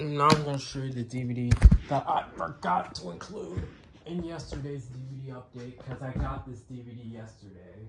Now I'm gonna show you the DVD that I forgot to include in yesterday's DVD update because I got this DVD yesterday.